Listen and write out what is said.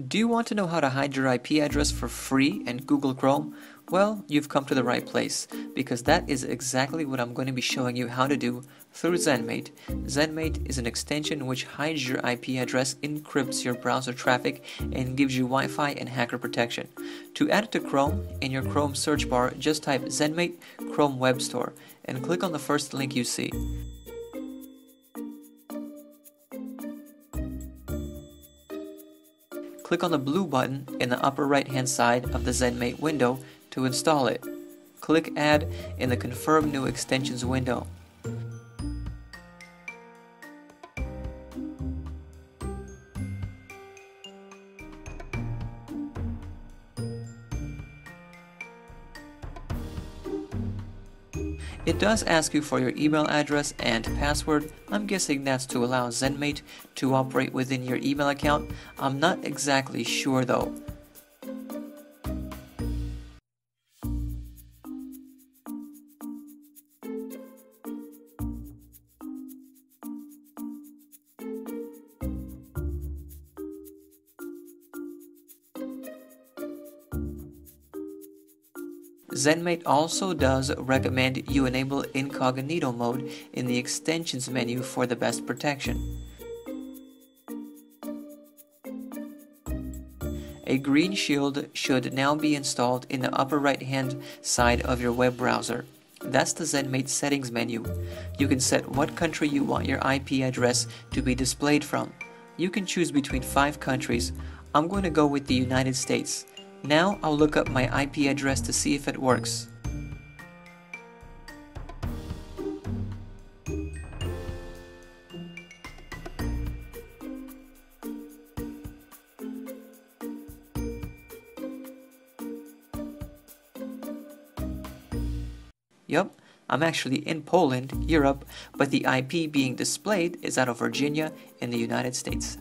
Do you want to know how to hide your IP address for free in Google Chrome? Well, you've come to the right place because that is exactly what I'm going to be showing you how to do through ZenMate. ZenMate is an extension which hides your IP address, encrypts your browser traffic, and gives you Wi-Fi and hacker protection. To add it to Chrome, in your Chrome search bar, just type ZenMate Chrome Web Store and click on the first link you see. Click on the blue button in the upper right hand side of the ZenMate window to install it. Click Add in the Confirm New Extensions window. It does ask you for your email address and password. I'm guessing that's to allow ZenMate to operate within your email account. I'm not exactly sure though. ZenMate also does recommend you enable incognito mode in the extensions menu for the best protection. A green shield should now be installed in the upper right hand side of your web browser. That's the ZenMate settings menu. You can set what country you want your IP address to be displayed from. You can choose between five countries. I'm going to go with the United States. Now I'll look up my IP address to see if it works. Yup, I'm actually in Poland, Europe, but the IP being displayed is out of Virginia in the United States.